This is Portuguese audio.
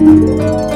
Música